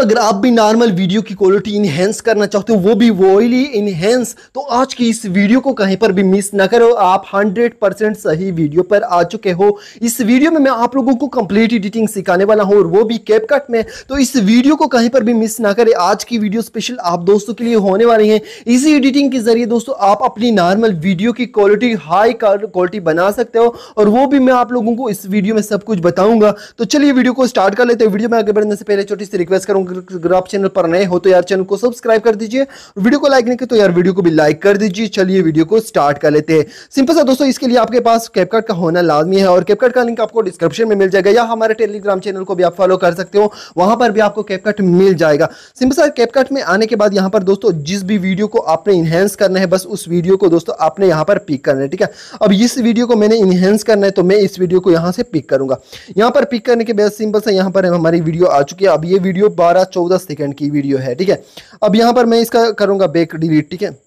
अगर आप भी नॉर्मल वीडियो की क्वालिटी इनहेंस करना चाहते हो, वो भी वॉइली इनहेंस तो आज की इस वीडियो को कहीं पर भी मिस ना करो। आप 100 परसेंट सही वीडियो पर आ चुके हो। इस वीडियो में मैं आप लोगों को कंप्लीट एडिटिंग सिखाने वाला हूँ और वो भी कैपकट में। तो इस वीडियो को कहीं पर भी मिस ना करें। आज की वीडियो स्पेशल आप दोस्तों के लिए होने वाली है। इसी एडिटिंग के ज़रिए दोस्तों, आप अपनी नॉर्मल वीडियो की क्वालिटी हाई क्वालिटी बना सकते हो और वो भी मैं आप लोगों को इस वीडियो में सब कुछ बताऊँगा। तो चलिए वीडियो को स्टार्ट कर लेते हैं। वीडियो में आगे बढ़ने से पहले छोटी सी रिक्वेस्ट करूँगा। अगर आप चैनल पर नए हो तो यार चैनल को सब्सक्राइब कर दीजिए वीडियो को लाइक नहीं किया तो यार वीडियो को भी लाइक कर दीजिए। चलिए वीडियो को स्टार्ट कर लेते हैं। सिंपल सा दोस्तों, इसके लिए आपके पास कैपकट का होना लाजमी है और कैपकट का लिंक आपको डिस्क्रिप्शन में मिल जाएगा या हमारे टेलीग्राम चैनल को भी आप फॉलो कर सकते हो। वहाँ पर भी आपको कैपकट मिल जाएगा। सिंपल सा कैपकट में आने के बाद यहाँ पर दोस्तों, जिस भी वीडियो को आपने इनहेंस करना है, बस उस वीडियो को दोस्तों आपने यहाँ पर पिक करना है, ठीक है? अब इस वीडियो को मैंने इनहेंस करना है तो मैं इस वीडियो को यहाँ से पिक करूँगा। यहाँ पर पिक करने के बाद सिंपल सा यहाँ पर हमारी वीडियो आ चुकी है। अब ये वीडियो बारह चौदह सेकेंड की वीडियो है, ठीक है? अब यहाँ पर मैं इसका करूँगा बेक डिलीट ठीक है?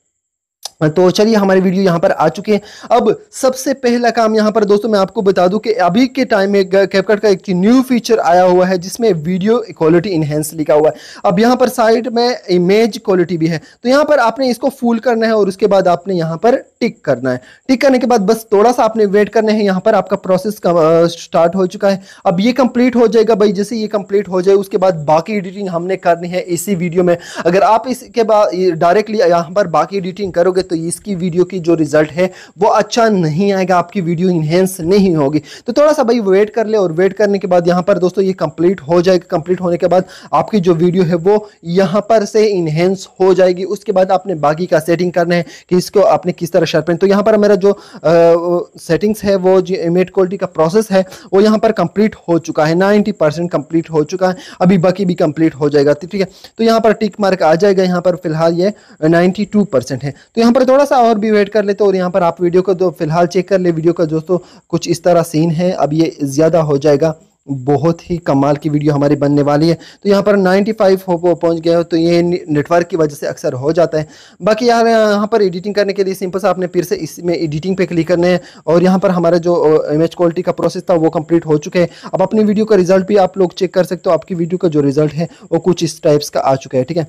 तो चलिए हमारी वीडियो यहाँ पर आ चुके हैं। अब सबसे पहला काम यहाँ पर दोस्तों मैं आपको बता दूँ कि अभी के टाइम में कैपकट का एक न्यू फीचर आया हुआ है, जिसमें वीडियो क्वालिटी इनहेंस लिखा हुआ है। अब यहाँ पर साइड में इमेज क्वालिटी भी है। तो यहाँ पर आपने इसको फुल करना है और उसके बाद आपने यहाँ पर टिक करना है। टिक करने के बाद बस थोड़ा सा आपने वेट करना है। यहाँ पर आपका प्रोसेस स्टार्ट हो चुका है। अब ये कंप्लीट हो जाएगा भाई, जैसे ये कंप्लीट हो जाए, उसके बाद बाकी एडिटिंग हमने करनी है इसी वीडियो में। अगर आप इसके बाद डायरेक्टली यहाँ पर बाकी एडिटिंग करोगे तो इसकी वीडियो की जो रिज़ल्ट है, वो अच्छा नहीं आएगा, आपकी वीडियो इन्हेंस नहीं होगी। तो थोड़ा सा भाई वेट कर ले और वेट करने के बाद यहाँ पर दोस्तों ये कंप्लीट हो जाएगा। कंप्लीट होने के बाद आपकी जो वीडियो है, वो यहाँ पर से इन्हेंस हो जाएगी। उसके बाद आपने बाकी का सेटिंग करना है कि इसको आपने किस तरह शार्पन तो यहाँ पर मेरा जो सेटिंग्स है, वो जो इमेज क्वालिटी का प्रोसेस है, वो यहाँ पर कंप्लीट हो चुका है। नाइन्टी परसेंट कंप्लीट हो चुका है। अभी बाकी भी कंप्लीट हो जाएगा। ठीक है? तो यहाँ पर टिक मार्क आ जाएगा। यहाँ पर फ़िलहाल ये नाइन्टी है। तो यहाँ थोड़ा सा और भी वेट कर लेते और यहाँ पर आप वीडियो को तो फ़िलहाल चेक कर ले वीडियो का। दोस्तों, कुछ इस तरह सीन है, अब ये ज़्यादा हो जाएगा। बहुत ही कमाल की वीडियो हमारी बनने वाली है। तो यहाँ पर 95 हो पहुँच गया हो तो ये नेटवर्क की वजह से अक्सर हो जाता है। बाकी यार, यहाँ पर एडिटिंग करने के लिए सिंपल सा आपने फिर से इसमें एडिटिंग पे क्लिक करना है और यहाँ पर हमारा जो इमेज क्वालिटी का प्रोसेस था, वो कंप्लीट हो चुके हैं। अब अपनी वीडियो का रिज़ल्ट भी आप लोग चेक कर सकते हो, आपकी वीडियो का जो रिज़ल्ट है, वो कुछ इस टाइप्स का आ चुका है, ठीक है?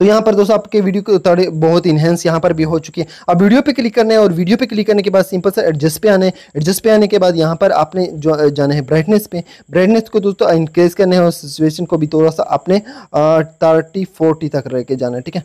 तो यहाँ पर दोस्तों आपके वीडियो के थोड़े बहुत इनहेंस यहाँ पर भी हो चुकी है। अब वीडियो पे क्लिक करना है और वीडियो पे क्लिक करने के बाद सिंपल सा एडजस्ट पे आना है। एडजस्ट पे आने के बाद यहाँ पर आपने जो जाना है ब्राइटनेस पे। ब्राइटनेस को दोस्तों इंक्रीज करना है और सिचुएशन को भी थोड़ा सा अपने थर्टी फोर्टी तक रह के जाना है, ठीक है?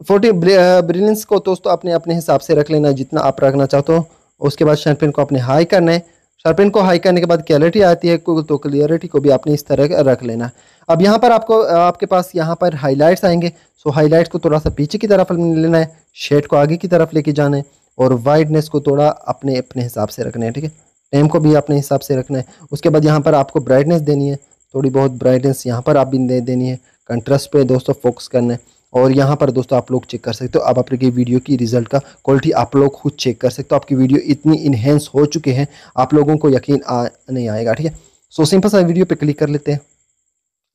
फोर्टी ब्रिलियंस को दोस्तों अपने अपने हिसाब से रख लेना जितना आप रखना चाहते हो। उसके बाद शैम्पेन को अपने हाई करना है। शार्पिन को हाई करने के बाद क्लियरिटी आती है तो क्लियरिटी को भी आपने इस तरह रख लेना अब यहाँ पर आपको आपके पास यहाँ पर हाईलाइट्स आएँगे। सो हाईलाइट्स को थोड़ा सा पीछे की तरफ़ लेना है। शेड को आगे की तरफ़ लेके जाना है और वाइडनेस को थोड़ा अपने अपने हिसाब से रखना है, ठीक है? टाइम को भी अपने हिसाब से रखना है। उसके बाद यहाँ पर आपको ब्राइटनेस देनी है। थोड़ी बहुत ब्राइटनेस यहाँ पर आप भी दे, देनी है। कंट्रास्ट पे दोस्तों फोकस करना है। और यहाँ पर दोस्तों आप लोग चेक कर सकते हो। अब आपके वीडियो की रिज़ल्ट का क्वालिटी आप लोग खुद चेक कर सकते हो। आपकी वीडियो इतनी इन्हेंस हो चुके हैं, आप लोगों को यकीन आ, नहीं आएगा, ठीक है? सो सिंपल सा वीडियो पे क्लिक कर लेते हैं।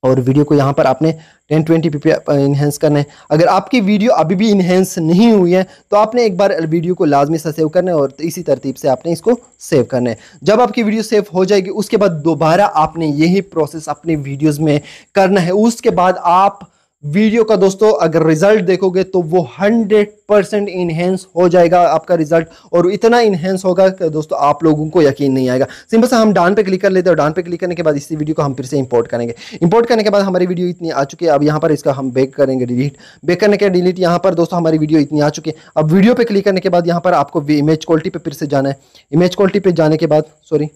और वीडियो को यहाँ पर आपने 1020 ट्वेंटी पी इन्हेंस करना है। अगर आपकी वीडियो अभी भी इन्हेंस नहीं हुई है तो आपने एक बार वीडियो को लाजमी से सेव करना है और इसी तरतीब से आपने इसको सेव करना है। जब आपकी वीडियो सेव हो जाएगी, उसके बाद दोबारा आपने यही प्रोसेस अपने वीडियोज़ में करना है। उसके बाद आप वीडियो का दोस्तों, अगर रिज़ल्ट देखोगे तो वो 100 परसेंट इनहेंस हो जाएगा आपका रिज़ल्ट और इतना इनहेंस होगा कि दोस्तों आप लोगों को यकीन नहीं आएगा। सिंपल से हम डान पे क्लिक कर लेते हैं और डान पे क्लिक करने के बाद इसी वीडियो को हम फिर से इंपोर्ट करेंगे। इंपोर्ट करने के बाद हमारी वीडियो इतनी आ चुकी है, अब यहाँ पर इसका हम बेक करेंगे डिलीट बेक करने के डिलीट यहाँ पर दोस्तों हमारी वीडियो इतनी आ चुकी है। अब वीडियो पर क्लिक करने के बाद यहाँ पर आपको इमेज क्वालिटी पर फिर से जाना है। इमेज क्वालिटी पर जाने के बाद सॉरी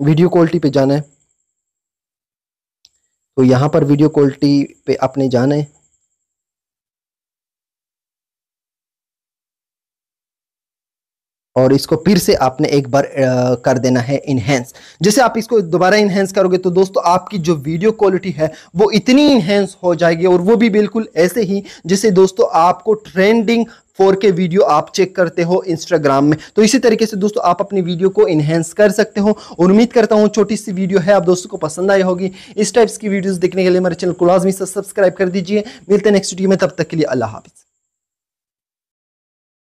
वीडियो क्वालिटी पर जाना है। तो यहाँ पर वीडियो क्वालिटी पे आपने जाना है। और इसको फिर से आपने एक बार कर देना है इनहेंस जैसे आप इसको दोबारा इनहेंस करोगे तो दोस्तों आपकी जो वीडियो क्वालिटी है, वो इतनी इनहेंस हो जाएगी और वो भी बिल्कुल ऐसे ही जैसे दोस्तों आपको ट्रेंडिंग 4K वीडियो आप चेक करते हो इंस्टाग्राम में। तो इसी तरीके से दोस्तों आप अपनी वीडियो को इनहेंस कर सकते हो। और उम्मीद करता हूँ छोटी सी वीडियो है, आप दोस्तों को पसंद आई होगी। इस टाइप्स की वीडियोस देखने के लिए हमारे चैनल को लाजमी सब्सक्राइब कर दीजिए। मिलते हैं नेक्स्ट वीडियो में, तब तक के लिए अल्लाह हाफिज़।